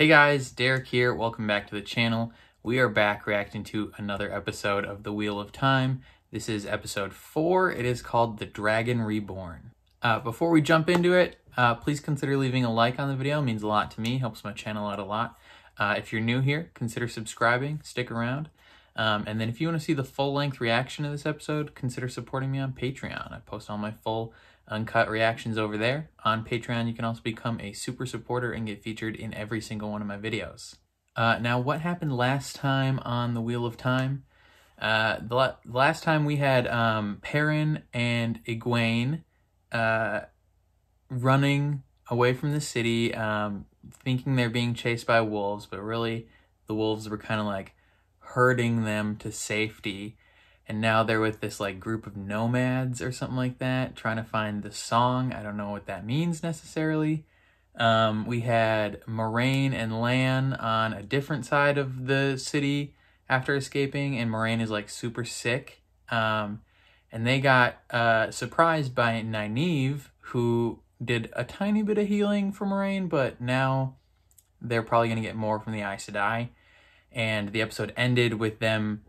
Hey guys, Derek here. Welcome back to the channel. We are back reacting to another episode of The Wheel of Time. This is episode four. It is called The Dragon Reborn. Uh, before we jump into it, uh, please consider leaving a like on the video. It means a lot to me, helps my channel out a lot. Uh, if you're new here, consider subscribing, stick around. Um, and then if you want to see the full length reaction to this episode, consider supporting me on Patreon. I post all my full uncut reactions over there. On Patreon, you can also become a super supporter and get featured in every single one of my videos. Uh, now, what happened last time on the Wheel of Time? Uh, the, la- last time we had um, Perrin and Egwene uh, running away from the city, um, thinking they're being chased by wolves, but really the wolves were kind of like herding them to safety. And now they're with this like group of nomads or something like that, trying to find the song. I don't know what that means necessarily. Um, we had moiraine and Lan on a different side of the city after escaping, and moiraine is like super sick. Um, and they got uh, surprised by Nynaeve, who did a tiny bit of healing for moiraine but now they're probably going to get more from the Aes Sedai. And the episode ended with them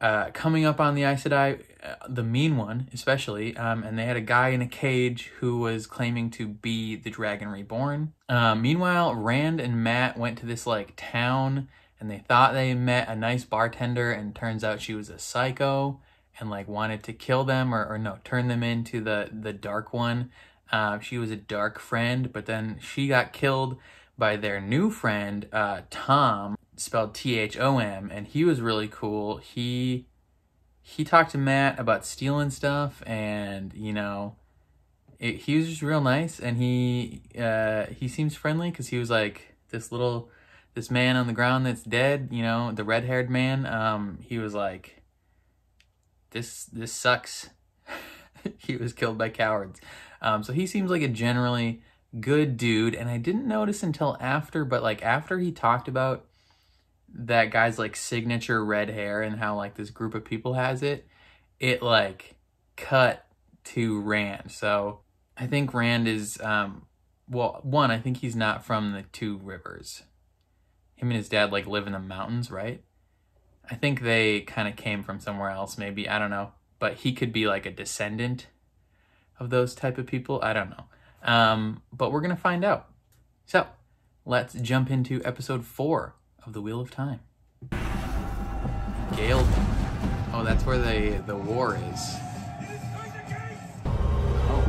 uh, coming up on the Aes Sedai, uh, the mean one especially, um, and they had a guy in a cage who was claiming to be the Dragon Reborn. Uh, meanwhile, Rand and Matt went to this like town, and they thought they met a nice bartender, and turns out she was a psycho and like wanted to kill them or, or no, turn them into the the Dark One. Uh, she was a dark friend, but then she got killed by their new friend, uh, Tom, spelled T H O M, and he was really cool. He he talked to Matt about stealing stuff, and you know, it, he was just real nice, and he uh, he seems friendly because he was like this little this man on the ground that's dead. You know, the red haired man. Um, he was like, this this sucks. he was killed by cowards. Um, so he seems like a generally good dude, and I didn't notice until after, but like after he talked about that guy's like signature red hair and how like this group of people has it, it like cut to Rand. So I think Rand is um well, one, I think he's not from the two rivers. Him and his dad like live in the mountains, right? I think they kind of came from somewhere else, maybe. I don't know. But he could be like a descendant of those type of people. I don't know. Um, but we're to find out. So let's jump into episode four of the Wheel of Time. Gale. Oh, that's where the, the war is. Oh.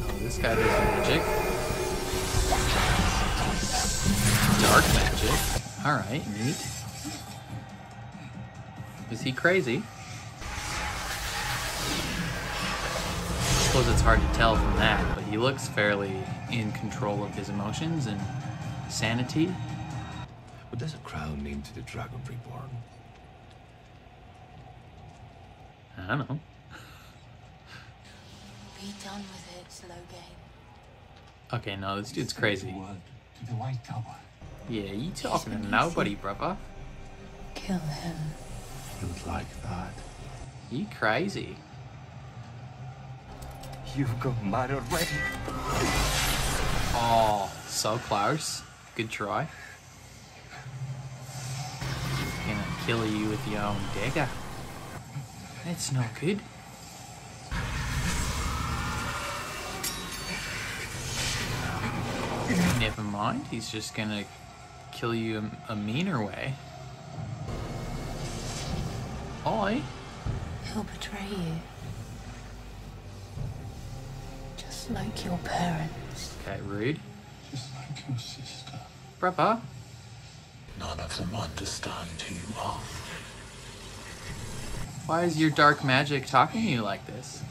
Oh, this guy does magic. Dark magic. Alright, neat. Is he crazy? Suppose it's hard to tell from that, but he looks fairly in control of his emotions and sanity. What does a crown mean to the Dragon Reborn? I don't know. Be done with it, slow game. Okay, no, this dude's crazy. Word to the White Tower. Yeah, you talking to nobody, brother. Kill him. You'd like that. You crazy. You've got mad already. Oh, so close. Good try. Gonna kill you with your own dagger. That's not good. Uh, never mind, he's just gonna kill you a, a meaner way. I. He'll betray you. Just like your parents. Okay, rude. Just like your sister. Brother. None of them understand who you are. Why is your dark magic talking to you like this?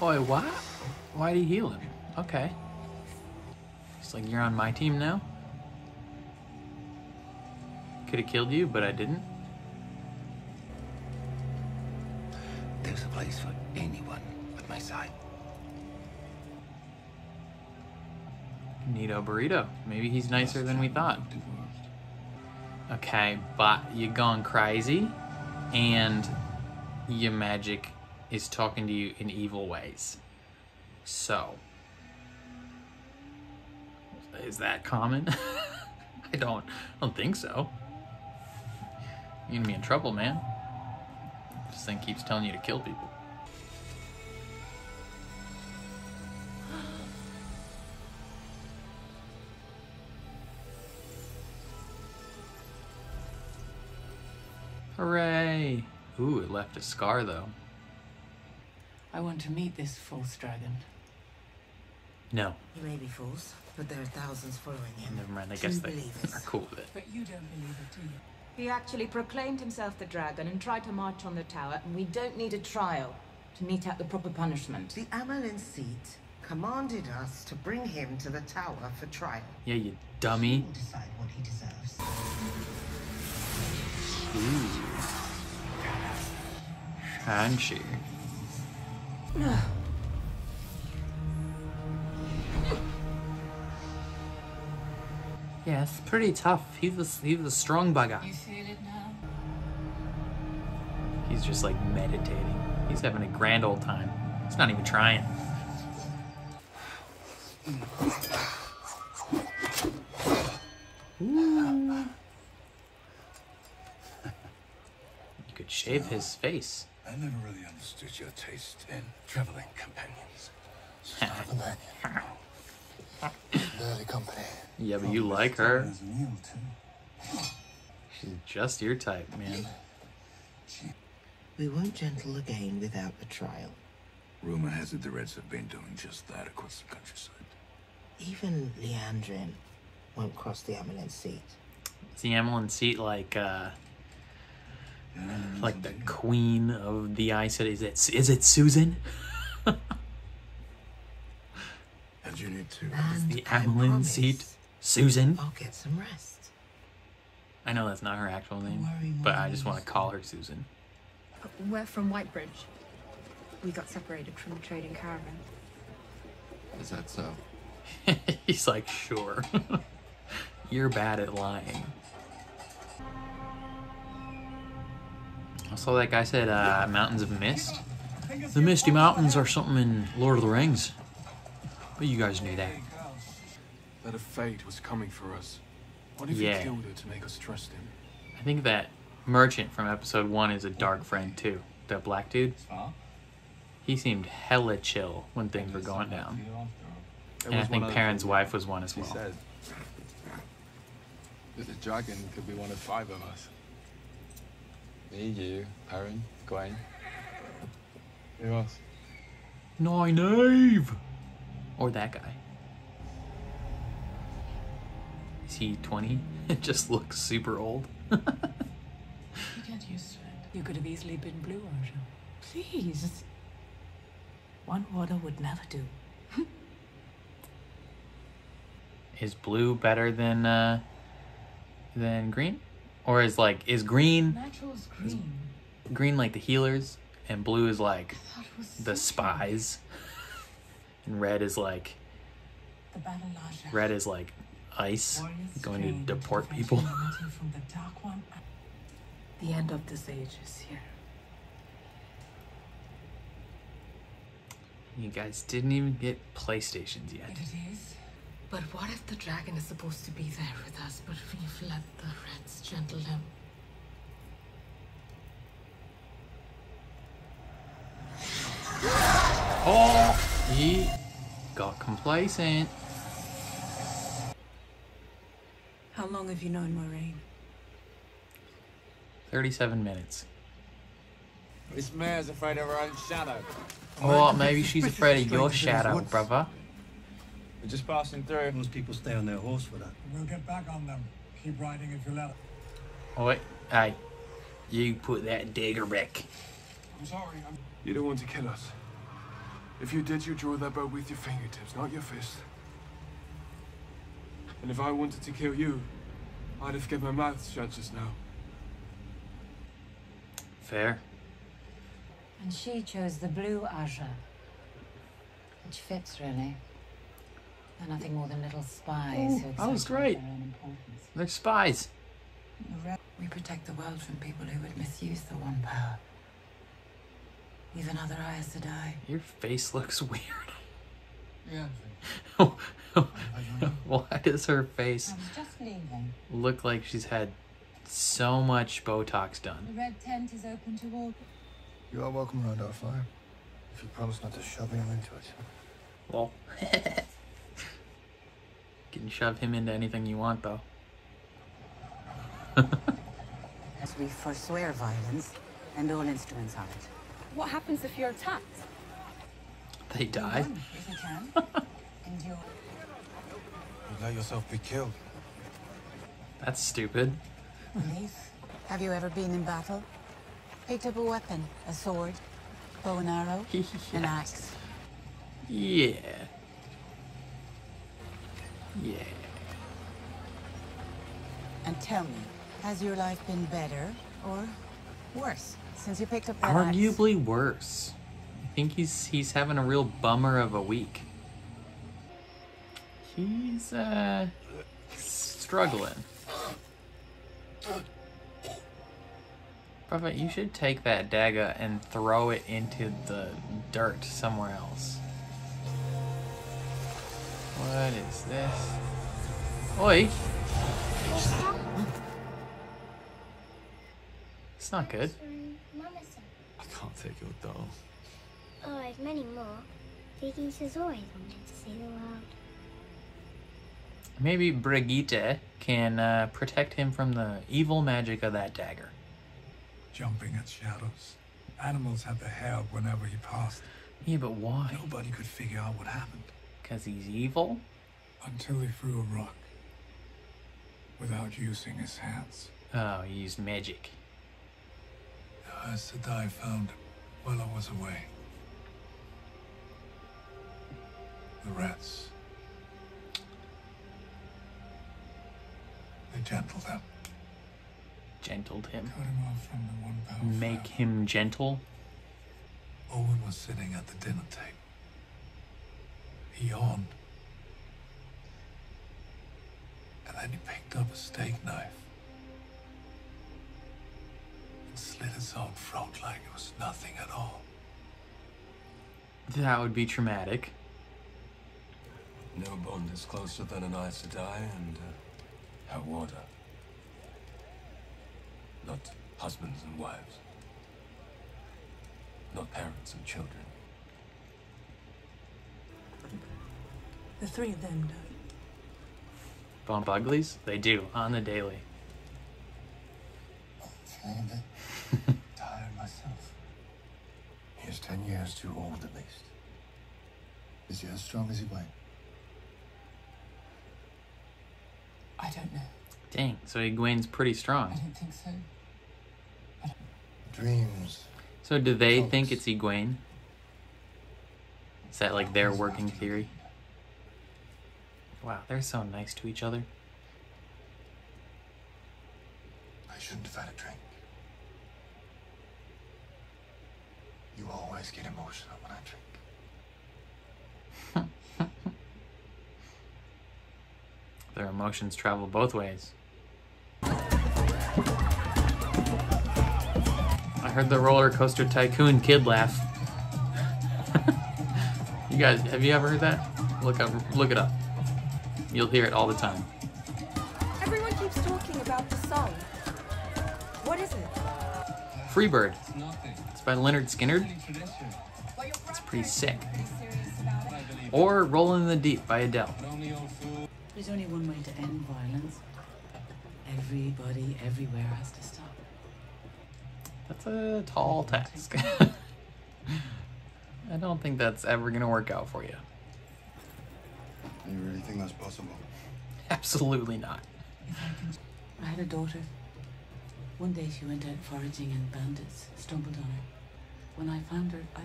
Boy, what? Why'd he heal him? Okay. It's like you're on my team now? Could have killed you, but I didn't. Side. Neato burrito. Maybe he's nicer than we thought. Okay, but you're gone crazy, and your magic is talking to you in evil ways. So, is that common? I don't, I don't think so. You're gonna be in trouble, man. This thing keeps telling you to kill people. Hooray! Ooh, it left a scar though. I want to meet this false dragon. No, He may be false, but there are thousands following him. never mind. I True guess they believers. are cool with it. But you don't believe it, do you? He actually proclaimed himself the dragon and tried to march on the tower, and we don't need a trial to mete out the proper punishment. The Amyrlin seat commanded us to bring him to the tower for trial. Yeah, you dummy. We'll decide what he deserves. Ooh. Handshake. Yeah, it's pretty tough. He's a, he's a strong bugger. You feel it now? He's just like meditating. He's having a grand old time. He's not even trying. Shave his face. I never really understood your taste in traveling companions. Companion. Barely company. Yeah, but you like her. There's a meal too. She's just your type, man. We won't gentle again without a trial. Rumor has it the Reds have been doing just that across the countryside. Even Liandrin won't cross the Amyrlin seat. Is the Amyrlin seat like uh like the queen of the Aes Sedai? Is it is it Susan? And you need to. And The I Amyrlin seat Susan? I'll get some rest. I know that's not her actual name, worry, but I just want to call her Susan. We're from Whitebridge. We got separated from the trading caravan. Is that so? He's like, sure. You're bad at lying. Also, that guy said uh, Mountains of Mist. The Misty Mountains are something in Lord of the Rings. But you guys knew that. That a fate was coming for us. What if Yeah. he killed her to make us trust him? I think that merchant from episode one is a dark friend too. That black dude. He seemed hella chill when things were going down. There And I think one Perrin's wife was one as She well. said that dragon could be one of five of us. Me, you, Perrin, Gwen. Who else? Nynaeve! Or that guy. Is he 20? It just looks super old. You get used to it. You could have easily been blue, Ajah. Please. One water would never do. Is blue better than uh than green? Or is like is green Natural's green. green like the healers and blue is like That was the spies and red is like The battle red is like ice Warriors going to deport fetch people. From the dark one. The end of this age is here. You guys didn't even get PlayStations yet. It is. But what if the dragon is supposed to be there with us, but we've let the reds gentle him? Oh, he got complacent. How long have you known Moiraine? 37 minutes. This mare's afraid of her own shadow. Oh, maybe she's afraid of your shadow, brother. We're just passing through. Most people stay on their horse for that. We'll get back on them. Keep riding if you let. Oh, wait. Hey, you put that dagger back. I'm sorry. I'm... You don't want to kill us. If you did, you'd draw that bow with your fingertips, not your fist. And if I wanted to kill you, I'd have kept my mouth shut just now. Fair. And she chose the blue Ajah. Which fits, really. They're nothing more than little spies Ooh, who that was great. their. They're spies. We protect the world from people who would misuse the one power. Even other Aes Sedai. Your face looks weird. Yeah. Why does her face I was just leaving. look like she's had so much Botox done? The red tent is open to all. You are welcome around our fire. If you promise not to shove him into it. Well, can shove him into anything you want, though. As we forswear violence and all instruments of it. What happens if you're attacked? They die. Run, if you can. Endure. You let yourself be killed. That's stupid. Relief. Have you ever been in battle? Picked up a weapon, a sword, bow and arrow, an axe. Yeah. Yeah. And tell me, has your life been better or worse since you picked up that axe? Arguably worse. I think he's he's having a real bummer of a week. He's uh struggling. Prophet, you should take that dagger and throw it into the dirt somewhere else. What is this? Oi! It's not good. I can't take your doll. Oh, I've many more. Vicky has always wanted to see the world. Maybe Brigitte can uh, protect him from the evil magic of that dagger. Jumping at shadows. Animals had the hair whenever he passed. Yeah, but why? Nobody could figure out what happened Because he's evil? until he threw a rock without using his hands. Oh, he used magic. Uh, Aes Sedai found him while I was away. The rats. They gentled him, Gentled him. cut him off from the one power Make him gentle? Owen was sitting at the dinner table. He yawned. And then he picked up a steak knife and slit his own throat like it was nothing at all. That would be traumatic. No bond is closer than an Aes Sedai and uh, her warder. Not husbands and wives. Not parents and children. The three of them died. Bump uglies? They do, on the daily. Feeling a bit tired myself. He is ten years too old at least. Is he as strong as Egwene? I don't know. Dang, so Egwene's pretty strong. I strong. don't think so. Dreams. So do they Folks. think it's Egwene? Is that like their working theory? Wow, they're so nice to each other. I shouldn't have had a drink. You always get emotional when I drink. Their emotions travel both ways. I heard the roller coaster tycoon kid laugh. you guys, have you ever heard that? Look up, look it up. You'll hear it all the time. Everyone keeps talking about the song. What is it? Freebird. Nothing. It's by Lynyrd Skynyrd. It's pretty sick. Or Rolling in the Deep by Adele. Only old fool. There's only one way to end violence. Everybody everywhere has to stop. That's a tall task. I don't think that's ever gonna work out for you. You really think that's possible? Absolutely not. I had a daughter. One day she went out foraging and bandits stumbled on her. When I found her, I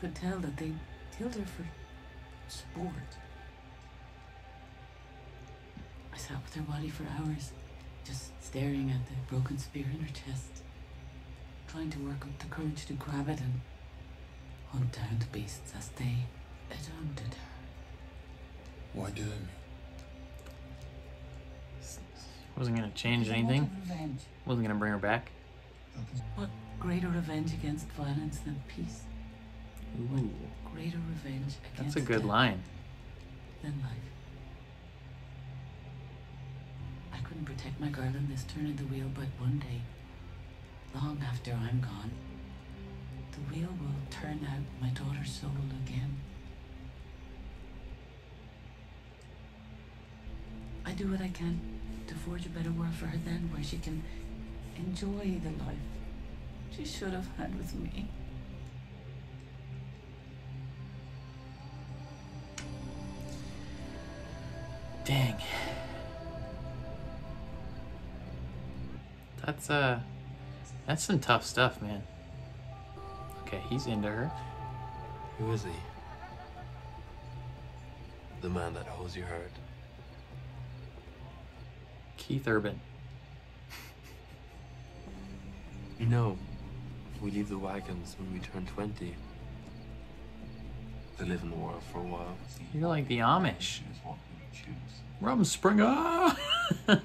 could tell that they killed her for sport. I sat with her body for hours, just staring at the broken spear in her chest, trying to work up the courage to grab it and hunt down the beasts as they hunted her. Why didn't you? Wasn't gonna change anything. Wasn't gonna bring her back. What greater revenge against violence than peace? Ooh, Greater revenge against that's a good death line. than life. I couldn't protect my garland this turn of the wheel, but one day, long after I'm gone, the wheel will turn out my daughter's soul again. I do what I can to forge a better world for her then, where she can enjoy the life she should have had with me. Dang. That's uh that's some tough stuff, man. Okay, he's into her. Who is he? The man that holds your heart. Keith Urban. You know, we leave the wagons when we turn 20. They live in the world for a while. You're like the Amish. Rumspringa. they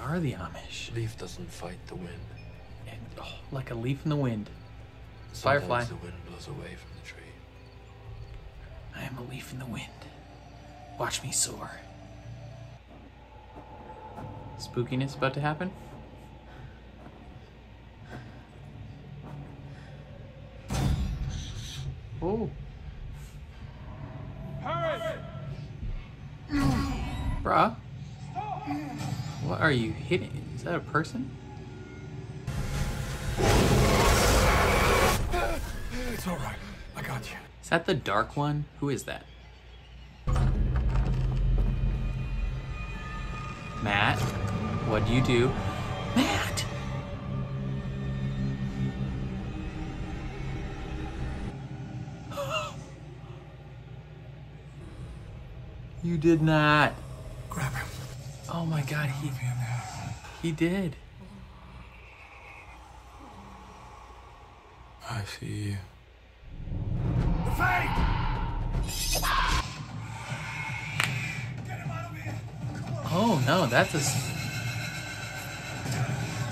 are the Amish. Leaf doesn't fight the wind. And, oh, like a leaf in the wind. Sometimes Firefly. the wind blows away from the tree. I am a leaf in the wind. Watch me soar. Spookiness about to happen? Oh. Bruh. What are you hitting? Is that a person? It's all right. I got you. Is that the dark one? Who is that? Matt, what do you do? Matt! You did not. Grab him. Oh my god, he he did. I see you. The Fae! Oh no, that's a.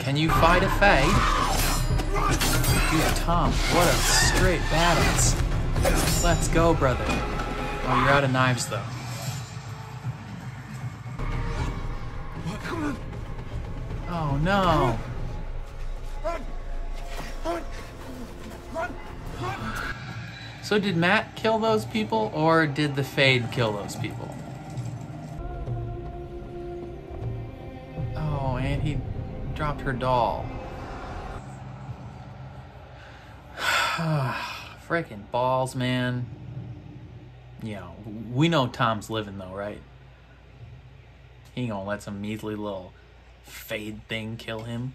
Can you fight a Fae? Dude, Tom, what a straight badass. Let's go, brother. Oh, you're out of knives though. Oh no. So did Matt kill those people, or did the Fade kill those people? Dropped her doll. Freaking balls, man. You know, we know Tom's living though, right? He ain't gonna let some measly little fade thing kill him.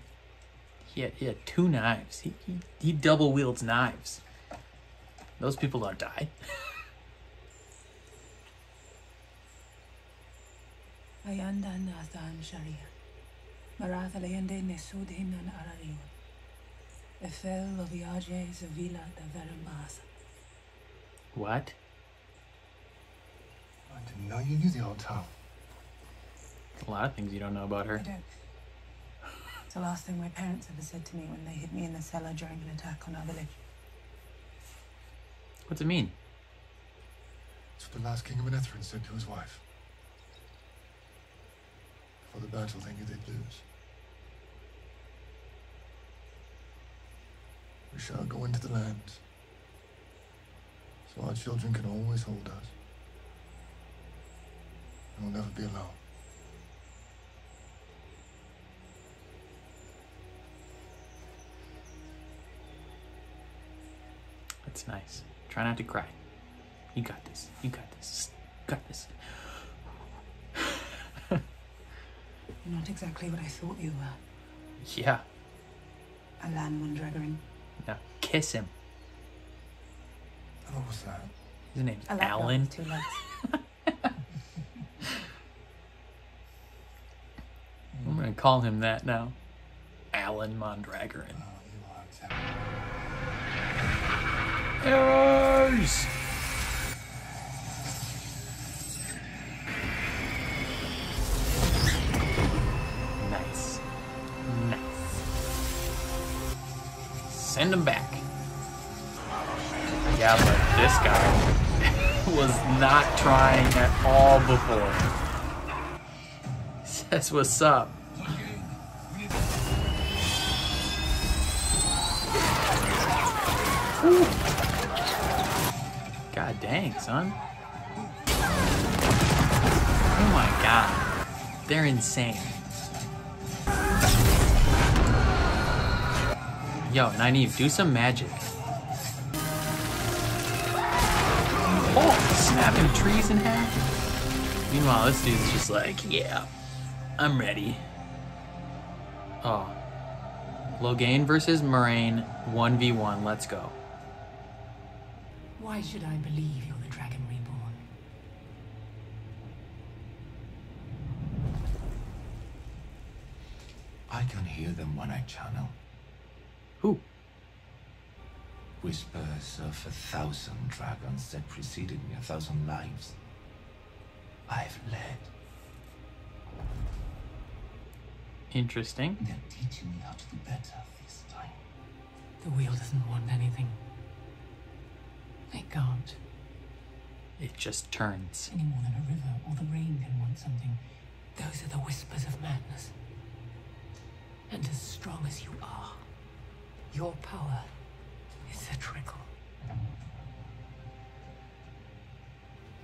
He had, he had two knives. He, he, he double wields knives. Those people don't die. Sharia. Marathalayande Nesudhin and Ararion. Efel of Yaje Zavila de Verembasa. What? I didn't know you knew the old town. A lot of things you don't know about her. I her. don't. It's the last thing my parents ever said to me when they hid me in the cellar during an attack on our village. What's it mean? It's what the last king of Manetheren said to his wife. Before the battle, they knew they'd lose. We shall go into the land, so our children can always hold us. And we'll never be alone. That's nice. Try not to cry. You got this. You got this. You got this. You're not exactly what I thought you were. Yeah. Alan Mandragoran. Now kiss him. What was that? His name's I like that Alan. with two legs. I'm gonna call him that now. Alan Mandragoran. Oh, Arrows! Nice. Send him back. Yeah, but this guy. was not trying at all before. Says what's up. God dang, son. Oh my god. They're insane. Yo, Nynaeve, do some magic. Oh, snapping trees in half. Meanwhile, this dude's just like, yeah, I'm ready. Oh. Logain versus Moiraine, 1v1, let's go. Why should I believe you're the Dragon Reborn? I can hear them when I channel. Who? Whispers of a thousand dragons that preceded me, a thousand lives. I've led. Interesting. They're teaching me how to do better this time. The wheel doesn't want anything. It can't. It just turns. Any more than a river or the rain can want something. Those are the whispers of madness. And as strong as you are, your power is a trickle.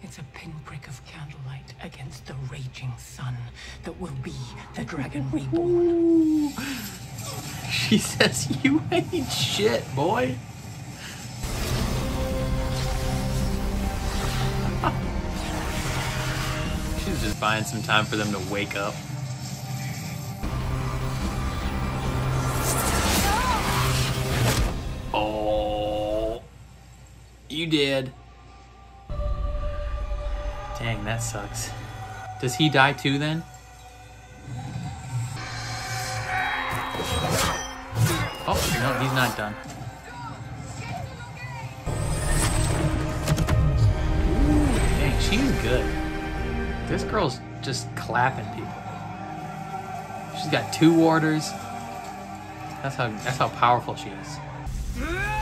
It's a pinprick of candlelight against the raging sun that will be the Dragon Reborn. She says, You ain't shit, boy. She's just buying some time for them to wake up. You did. Dang, that sucks. Does he die too then? Oh, no, he's not done. Ooh, dang, she's good. This girl's just clapping people. She's got two warders. That's how that's how powerful she is.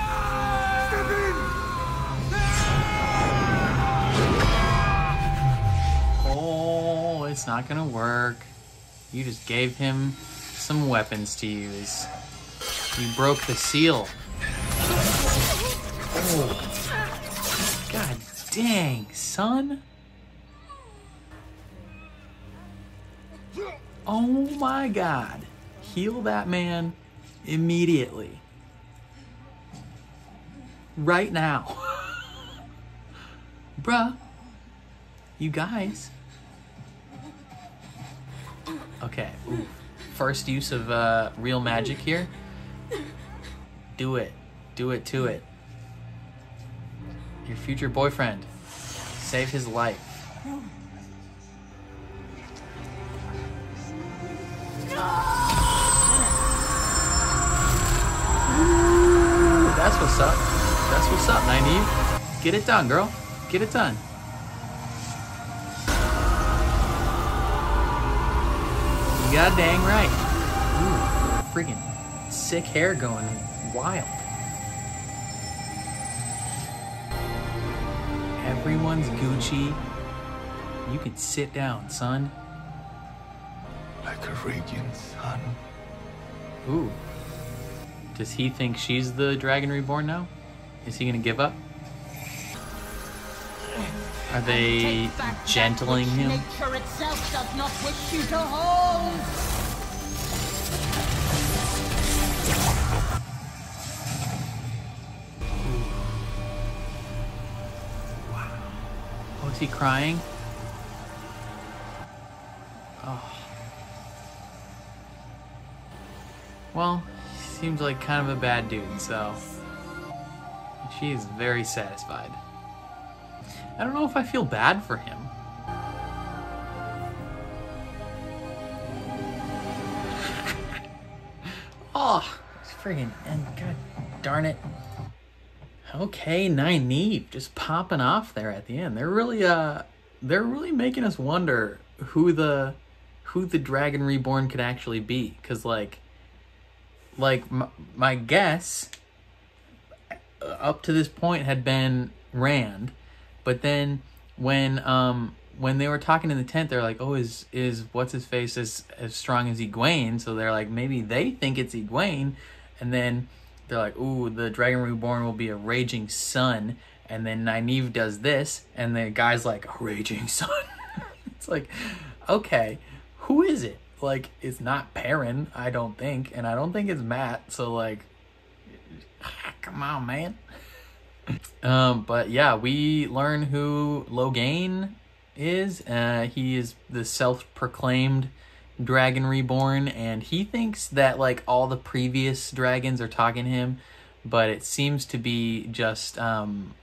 Not gonna work. You just gave him some weapons to use. You broke the seal. Oh. God dang, son. Oh my god. Heal that man immediately. Right now. Bruh. You guys. Okay. Ooh. First use of uh, real magic here. Do it. Do it to it. Your future boyfriend. Save his life. That's what's up. That's what's up, Nynaeve. Get it done, girl. Get it done. Got dang right. Ooh, freaking sick hair going wild. Everyone's Gucci. You can sit down, son. Like a radiant sun. Ooh. Does he think she's the Dragon Reborn now? Is he gonna give up? Are they gentling him? Nature itself does not wish you to hold. Oh, is he crying? Oh. Well, he seems like kind of a bad dude, so she is very satisfied. I don't know if I feel bad for him. oh, it's friggin' and god darn it. Okay, Nynaeve just popping off there at the end. They're really uh they're really making us wonder who the who the Dragon Reborn could actually be cuz like like m- my guess uh, up to this point had been Rand But then when um when they were talking in the tent, they're like, "Oh, is is what's his face as as strong as Egwene?" So they're like, maybe they think it's Egwene, and then they're like, "Ooh, the Dragon Reborn will be a raging sun." And then Nynaeve does this, and the guy's like, "A raging sun." it's like, okay, who is it? Like, it's not Perrin, I don't think, and I don't think it's Matt. So like, come on, man. Um, but yeah, we learn who Logain is. Uh, he is the self-proclaimed dragon reborn, and he thinks that like all the previous dragons are talking to him, but it seems to be just um,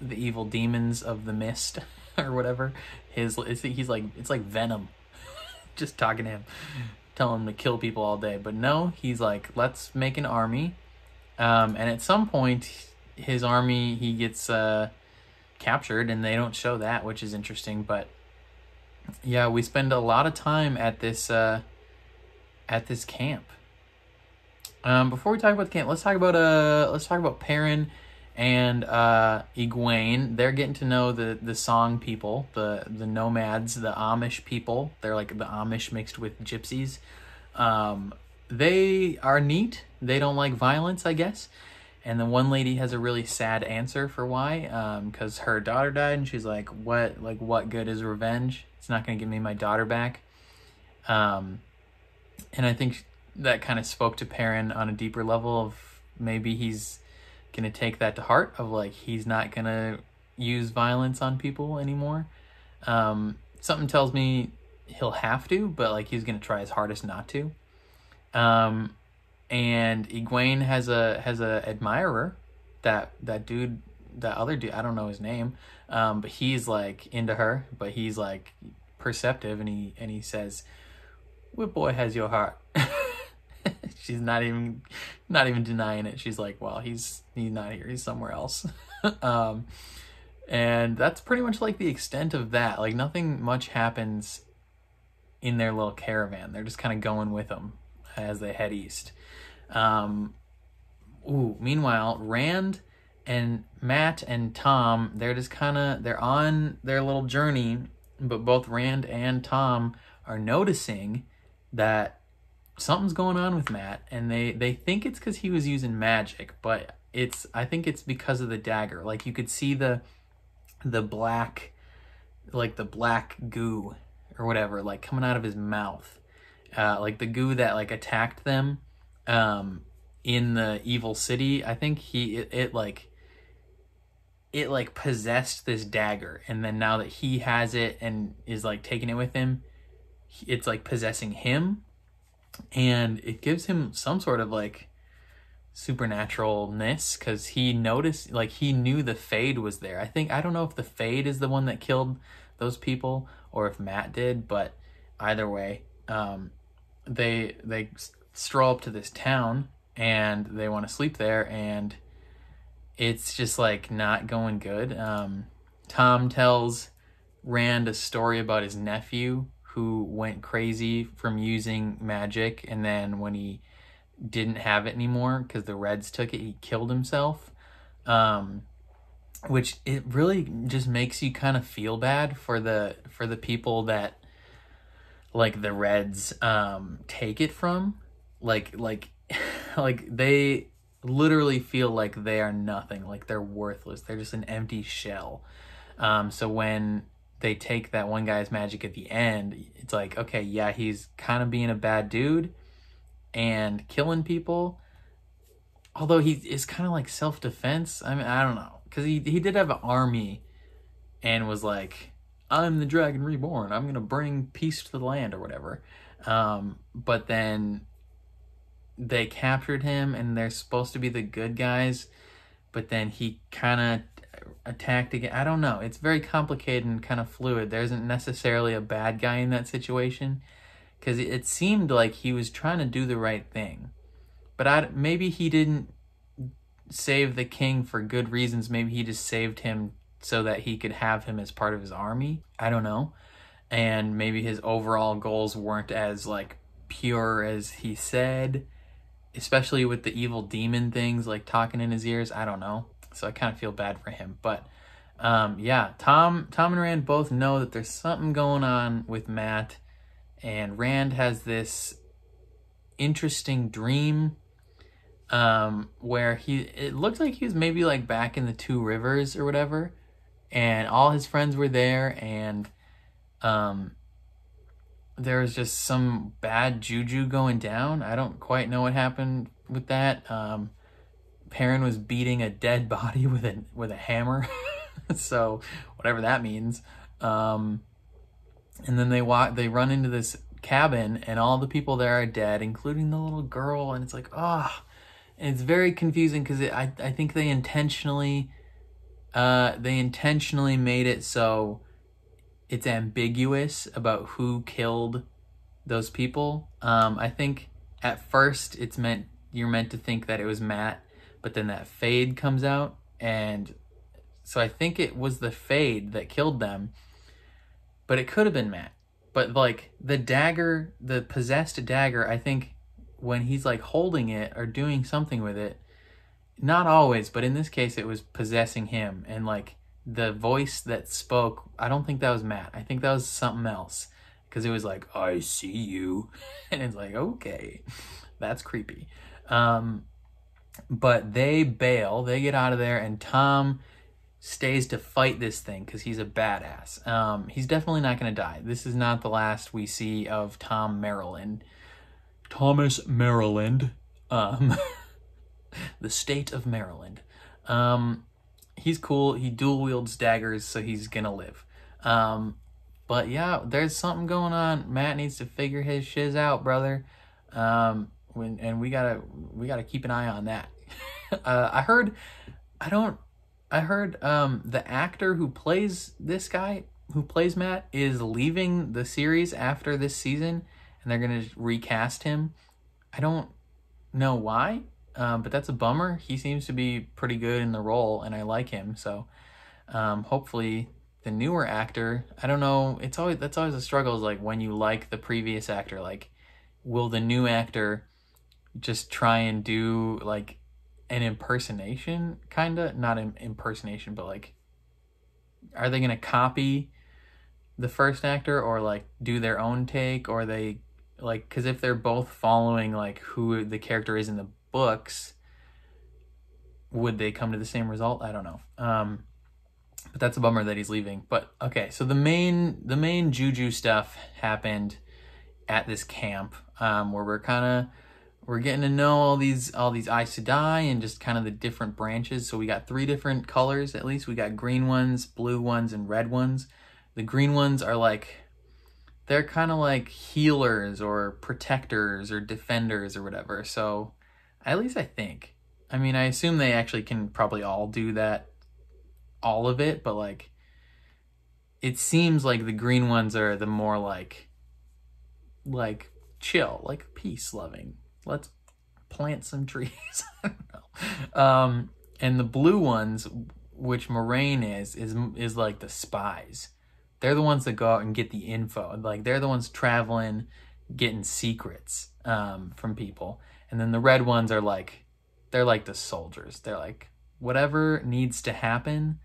the evil demons of the mist or whatever. His he's like it's like Venom, just talking to him, telling him to kill people all day. But no, he's like let's make an army, um, and at some point his army he gets uh, captured, and they don't show that, which is interesting. But yeah, we spend a lot of time at this uh, at this camp. Um, before we talk about the camp, let's talk about uh, let's talk about Perrin and uh, Egwene. They're getting to know the the Song people, the the nomads, the Amish people. They're like the Amish mixed with gypsies. Um, they are neat. They don't like violence, I guess. And the one lady has a really sad answer for why, because um, her daughter died, and she's like, "What? Like, what good is revenge? It's not going to give me my daughter back." Um, and I think that kind of spoke to Perrin on a deeper level of maybe he's going to take that to heart of like he's not going to use violence on people anymore. Um, something tells me he'll have to, but like he's going to try his hardest not to. Um, and Egwene has a has a admirer that that dude that other dude I don't know his name um but he's like into her but he's like perceptive and he and he says what boy has your heart? She's not even not even denying it. She's like well he's he's not here. He's somewhere else. Um and that's pretty much like the extent of that. Like nothing much happens in their little caravan. They're just kind of going with them as they head east um, ooh, meanwhile, Rand and Matt and Tom, they're just kind of they're on their little journey, but both Rand and Tom are noticing that something's going on with Matt, and they they think it's because he was using magic, but it's I think it's because of the dagger. Like you could see the the black, like the black goo or whatever, like coming out of his mouth, uh, like the goo that like attacked them um in the evil city i think he it, it, like it like possessed this dagger. And then now that he has it and is like taking it with him it's like possessing him. And it gives him some sort of like supernaturalness because he noticed like he knew the fade was there. I think i don't know if the fade is the one that killed those people or if matt did but either way um they they stroll up to this town and they want to sleep there and it's just like not going good. Um, Tom tells Rand a story about his nephew who went crazy from using magic and then when he didn't have it anymore because the Reds took it, he killed himself. Um, which it really just makes you kind of feel bad for the for the people that like the Reds um, take it from like like like they literally feel like they are nothing like they're worthless. They're just an empty shell. Um so when they take that one guy's magic at the end it's like okay yeah he's kind of being a bad dude and killing people. Although he is kind of like self-defense. I mean i don't know. Because he, he did have an army and was like i'm the dragon reborn. I'm gonna bring peace to the land or whatever. Um but then they captured him and they're supposed to be the good guys, but then he kind of attacked again. I don't know. It's very complicated and kind of fluid. There isn't necessarily a bad guy in that situation because it seemed like he was trying to do the right thing. But I, maybe he didn't save the king for good reasons. Maybe he just saved him so that he could have him as part of his army. I don't know. And maybe his overall goals weren't as like pure as he said especially with the evil demon things like talking in his ears. I don't know. So I kind of feel bad for him. But um, yeah, Tom, Tom and Rand both know that there's something going on with Matt. and Rand has this interesting dream um, where he it looked like he was maybe like back in the Two Rivers or whatever, and all his friends were there, and um, there was just some bad juju going down. I don't quite know what happened with that. Um, Perrin was beating a dead body with a with a hammer, so whatever that means. Um, and then they walk, they run into this cabin, and all the people there are dead, including the little girl. And it's like, ah, oh. it's very confusing because I I think they intentionally, uh, they intentionally made it so it's ambiguous about who killed those people. Um, I think at first it's meant you're meant to think that it was Mat, but then that fade comes out, and so I think it was the fade that killed them, but it could have been Mat. But like the dagger, the possessed dagger, I think when he's like holding it or doing something with it, not always, but in this case it was possessing him and like the voice that spoke, I don't think that was Mat. I think that was something else. Because it was like, I see you. And it's like, okay, that's creepy. Um, but they bail, they get out of there, and Thom stays to fight this thing because he's a badass. Um, he's definitely not going to die. This is not the last we see of Thom Maryland. Thomas Maryland. Um, the state of Maryland. Um, he's cool. He dual wields daggers, so he's gonna live. Um, but yeah, there's something going on. Mat needs to figure his shiz out, brother. Um, when and we gotta we gotta keep an eye on that. uh, I heard, I don't, I heard um the actor who plays this guy who plays Mat is leaving the series after this season, and they're gonna recast him. I don't know why. Um, but that's a bummer. He seems to be pretty good in the role, and I like him. So um, hopefully, the newer actor. I don't know. It's always that's always a struggle. Is like when you like the previous actor. Like, will the new actor just try and do like an impersonation, kinda not an impersonation, but like, are they gonna copy the first actor or like do their own take, or they like because if they're both following like who the character is in the books, would they come to the same result? I don't know. Um, but that's a bummer that he's leaving. But okay, so the main the main juju stuff happened at this camp um, where we're kind of we're getting to know all these all these Aes Sedai and just kind of the different branches. So we got three different colors at least. We got green ones, blue ones, and red ones. The green ones are like they're kind of like healers or protectors or defenders or whatever. So at least I think. I mean, I assume they actually can probably all do that, all of it, but like, it seems like the green ones are the more like, like chill, like peace loving. Let's plant some trees. I don't know. Um, and the blue ones, which Moiraine is, is is like the spies. They're the ones that go out and get the info. Like they're the ones traveling, getting secrets um, from people. And then the red ones are like, they're like the soldiers. They're like, whatever needs to happen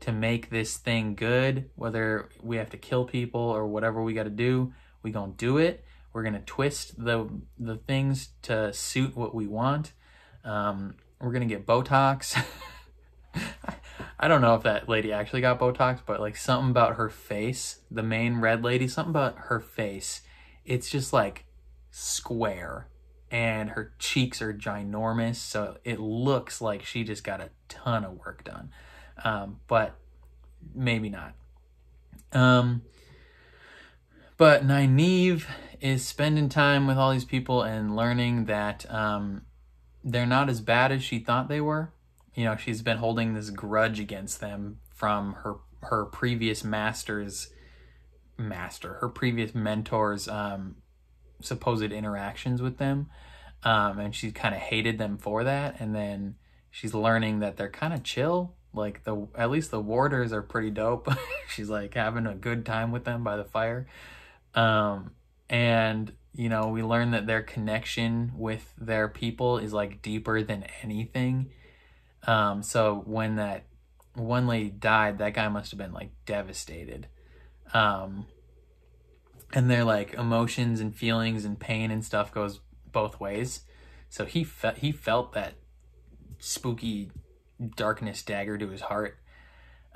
to make this thing good, whether we have to kill people or whatever we got to do, we gonna do it. We're gonna twist the the things to suit what we want. Um, we're gonna get Botox. I don't know if that lady actually got Botox, but like something about her face, the main red lady, something about her face, it's just like square and her cheeks are ginormous, so it looks like she just got a ton of work done. Um, but maybe not. Um, but Nynaeve is spending time with all these people and learning that um, they're not as bad as she thought they were. You know, she's been holding this grudge against them from her her previous master's master, her previous mentor's um, supposed interactions with them. Um, and she kind of hated them for that. And then she's learning that they're kind of chill. Like the at least the warders are pretty dope. she's like having a good time with them by the fire. Um, and you know, we learn that their connection with their people is like deeper than anything. Um, so when that one lady died, that guy must have been like devastated. Um, and their like emotions and feelings and pain and stuff goes both ways. So he felt he felt that spooky darkness dagger to his heart.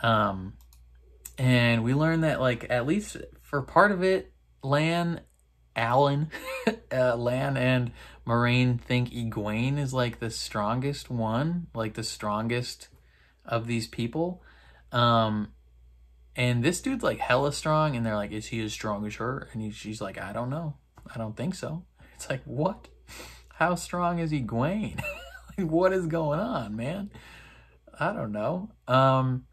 Um, and we learned that like at least for part of it, Lan, Alan, uh, Lan and Moiraine think Egwene is like the strongest one, like the strongest of these people. Um, and this dude's like hella strong, and they're like, "Is he as strong as her?" And he, she's like, "I don't know. I don't think so." It's like, what? How strong is Egwene? like, what is going on, man? I don't know. Um,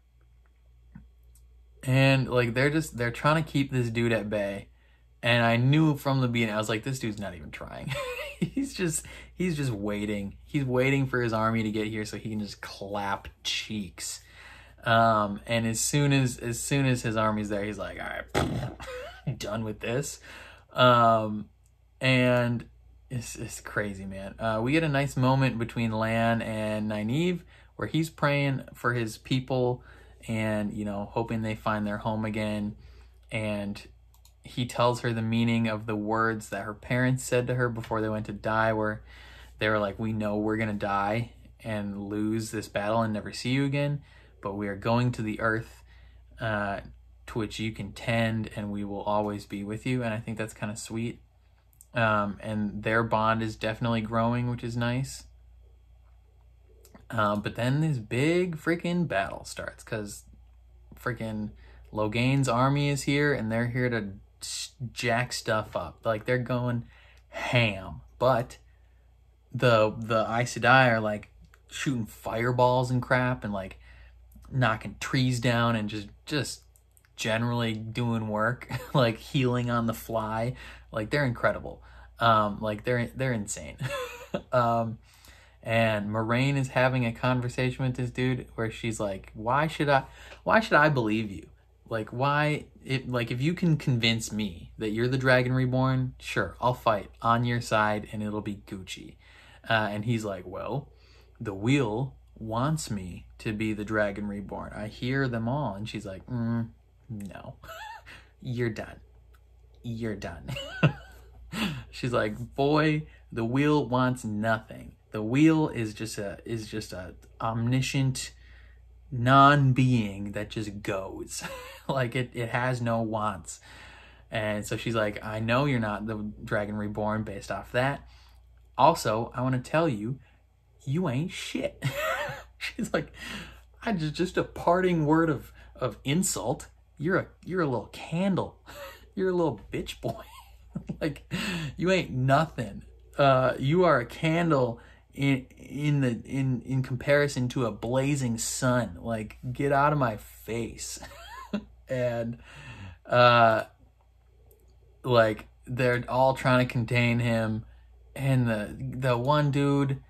and like they're just they're trying to keep this dude at bay. And I knew from the beginning, I was like, this dude's not even trying. he's just he's just waiting. He's waiting for his army to get here so he can just clap cheeks. Um, and as soon as as soon as his army's there, he's like, all right, done with this. Um, and it's it's crazy, man. Uh, we get a nice moment between Lan and Nynaeve where he's praying for his people and you know hoping they find their home again and he tells her the meaning of the words that her parents said to her before they went to die where they were like we know we're going to die and lose this battle and never see you again but we are going to the earth uh, to which you can tend and we will always be with you and i think that's kind of sweet um, and their bond is definitely growing which is nice uh, but then this big freaking battle starts because freaking Logain's army is here and they're here to jack stuff up. Like they're going ham. But the the Aes Sedai are like shooting fireballs and crap and like knocking trees down and just just generally doing work like healing on the fly like they're incredible um like they're they're insane um and Moiraine is having a conversation with this dude where she's like, "Why should I? Why should I believe you? Like, why? It like if you can convince me that you're the Dragon Reborn, sure, I'll fight on your side, and it'll be Gucci." Uh, and he's like, "Well, the wheel wants me to be the Dragon Reborn. I hear them all." And she's like, mm, "No, you're done. You're done." she's like, "Boy, the wheel wants nothing." The wheel is just a is just a omniscient non-being that just goes. like it it has no wants. And so she's like, I know you're not the Dragon Reborn based off that. Also, I want to tell you, you ain't shit. she's like, I just just a parting word of of insult. You're a you're a little candle. You're a little bitch boy. like you ain't nothing. Uh you are a candle in in the in in comparison to a blazing sun like get out of my face and uh like they're all trying to contain him and the the one dude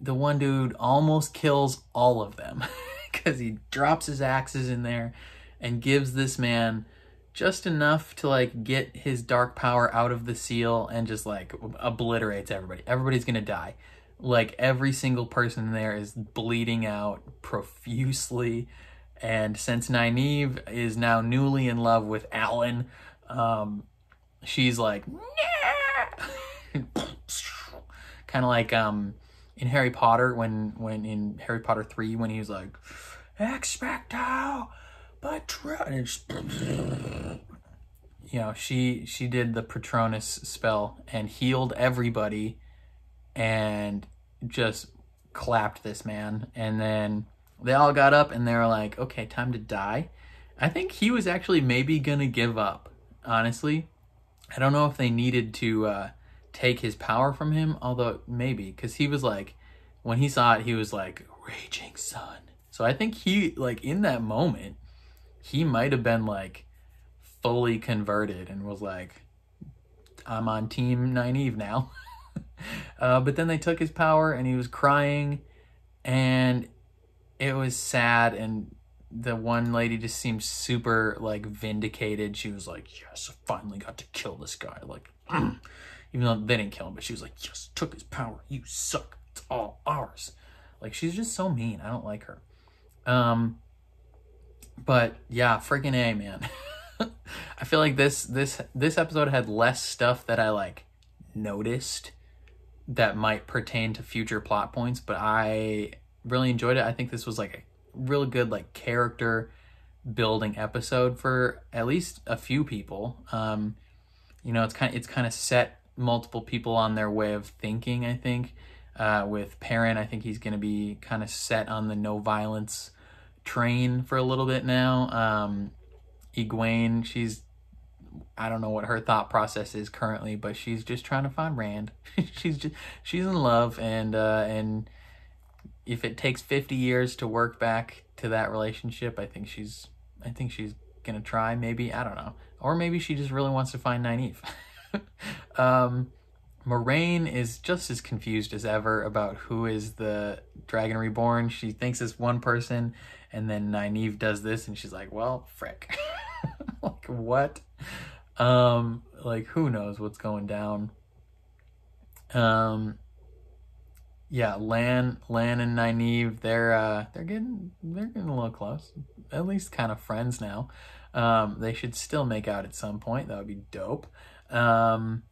the one dude almost kills all of them because he drops his axes in there and gives this man just enough to like get his dark power out of the seal and just like obliterates everybody. Everybody's gonna die. Like every single person there is bleeding out profusely. And since Nynaeve is now newly in love with Alan um, she's like kind of like um, in Harry Potter when when in Harry Potter 3 when he was like expecto patronus you know she she did the patronus spell and healed everybody and just clapped this man. And then they all got up and they were like, okay, time to die. I think he was actually maybe going to give up, honestly. I don't know if they needed to uh, take his power from him, although maybe, because he was like, when he saw it, he was like, raging sun. So I think he, like, in that moment, he might have been like fully converted and was like, I'm on team naive now. uh, but then they took his power and he was crying and it was sad and the one lady just seemed super like vindicated. She was like, yes, I finally got to kill this guy. Like, even though they didn't kill him, but she was like, yes, took his power. You suck. It's all ours. Like, she's just so mean. I don't like her. Um, but yeah, freaking A, man. I feel like this this this episode had less stuff that I like noticed that might pertain to future plot points, but I really enjoyed it. I think this was like a really good like character building episode for at least a few people. Um, you know, it's kind of it's kind of set multiple people on their way of thinking. I think uh, with Perrin, I think he's going to be kind of set on the no violence train for a little bit now. Um, Egwene, she's I don't know what her thought process is currently, but she's just trying to find Rand. she's just she's in love, and uh, and if it takes fifty years to work back to that relationship, I think she's I think she's gonna try. Maybe I don't know, or maybe she just really wants to find Nynaeve. um, Moiraine is just as confused as ever about who is the Dragon Reborn. She thinks it's one person, and then Nynaeve does this, and she's like, "Well, frick." like what? Um, like who knows what's going down? Um, yeah, Lan, Lan and Nynaeve, they're uh, they're getting they're getting a little close. At least kind of friends now. Um, they should still make out at some point. That would be dope. Um,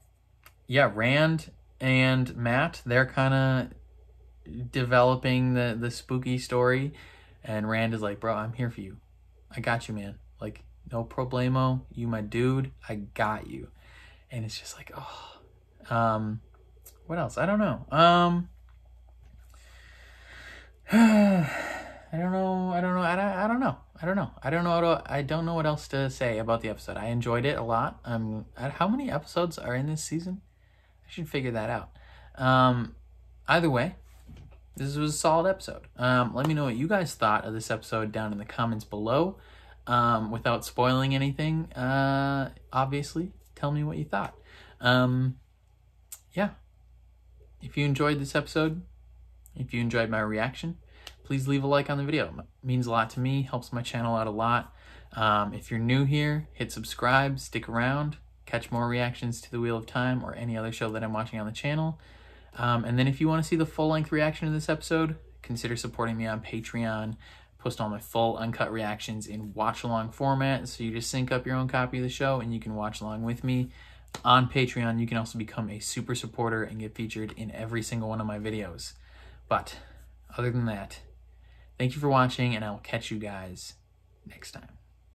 yeah, Rand and Mat, they're kind of developing the the spooky story, and Rand is like, "Bro, I'm here for you. I got you, man. Like, no problemo. You my dude. I got you." And it's just like, oh, um, what else? I don't know. Um, I don't know. I don't know. I don't, I don't know. I don't know. I don't know. What, I don't know what else to say about the episode. I enjoyed it a lot. Um, how many episodes are in this season? I should figure that out. Um, either way, this was a solid episode. Um, let me know what you guys thought of this episode down in the comments below. Um, without spoiling anything, uh, obviously, tell me what you thought. Um, yeah. If you enjoyed this episode, if you enjoyed my reaction, please leave a like on the video. It means a lot to me, helps my channel out a lot. Um, if you're new here, hit subscribe, stick around, catch more reactions to The Wheel of Time or any other show that I'm watching on the channel. Um, and then if you want to see the full-length reaction to this episode, consider supporting me on Patreon. Post all my full uncut reactions in watch-along format, so you just sync up your own copy of the show and you can watch along with me. On Patreon, you can also become a super supporter and get featured in every single one of my videos. But other than that, thank you for watching, and I will catch you guys next time.